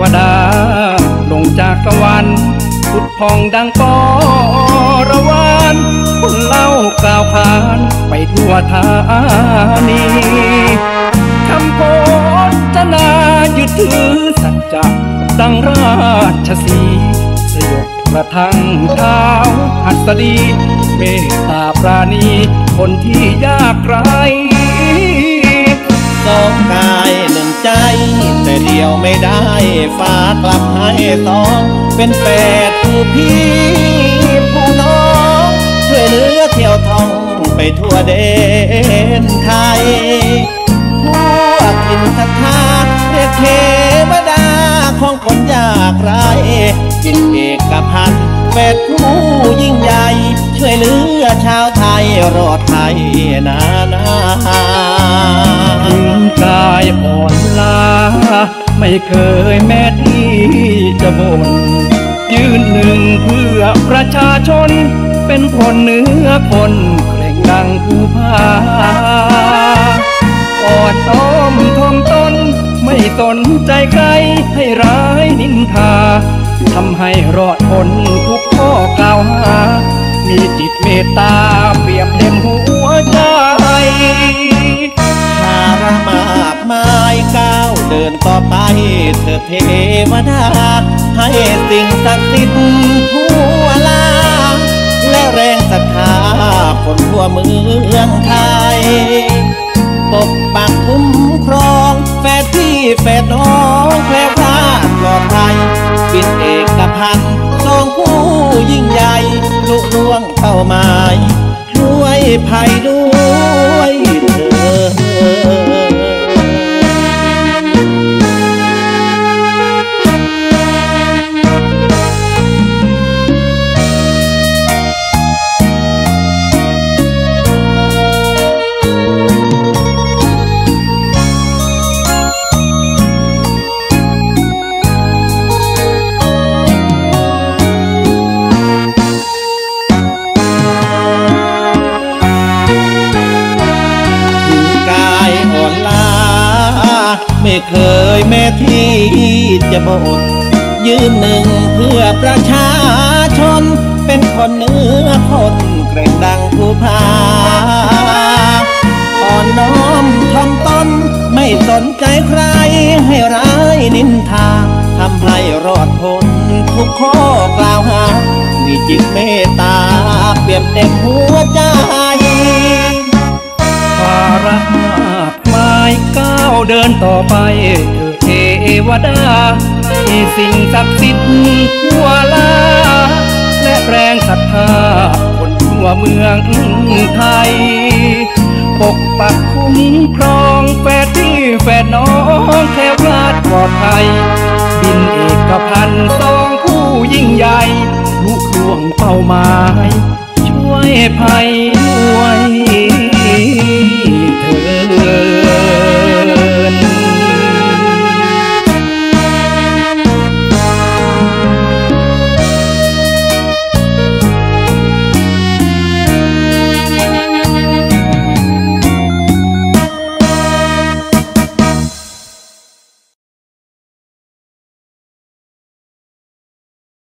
วดา ลงจากตะวันพุดพองดังปอระวานคนเล่ากล่าวขานไปทั่วธานีคำโพจนายุดถือสัจจะดังราชสีสยบกระทั่งเท้าหัสดี เมตตาปราณี คนที่ยากไร แต่เดียวไม่ได้ฝากกลับให้สองเป็นแปดผู้พี่ผู้น้องช่วยเหลือเที่ยวท่องไปทั่วเด่นไทยพวกอินทธาเรียกเทวดาของคนยากไร้จิตเอกพันแปดผู้ยิ่งใหญ่ ช่วยเหลือชาวไทยรอดไทยนานาถึงกายอ่อนล้า ไม่เคยแม้ที่จะบ่นยืนหนึ่งเพื่อประชาชน เป็นคนเหนือคนเกร่งดังผู้พาอ่อนต้อมทอมตน ไม่สนใจใครให้ร้ายนินทาทำให้รอดพ้นทุกข้อกล่าวหามีจิตเมตตาเปียมเต็มหัวใจ เถิดเทวดา ให้สิ่งศักดิ์สิทธิ์ทั่วลา และแรงศรัทธาคนทั่วเมืองไทย ปกปักคุ้มครองแฟดพี่แฟดน้องแคล้วคลาดปลอดภัยปิดเอกพันธ์สองผู้ยิ่งใหญ่ลุล่วงเข้ามาช่วยภัยด้วย ไม่เคยแม้ที่จะบ่นยืนหนึ่งเพื่อประชาชน เป็นคนเนื้อคนเกรงดังผู้พาอ่อนน้อมทำตนไม่สนใจใครให้ร้ายนินทาทำให้รอดพ้นทุกข้อกล่าวหา มีจิตเมตตาเปี่ยมเต็มหัวใจ เดินต่อไปเถิดเทวดาให้สิ่งศักดิ์สิทธิ์ทั่วลาและแรงศรัทธาคนทั่วเมืองไทย ปกปักคุ้มครองแฟดที่แฟดน้องแควลาดปลอดภัยบินเอกพันธ์สองผู้ยิ่งใหญ่ลุล่วงเป้าหมาย ช่วยภัยด้วย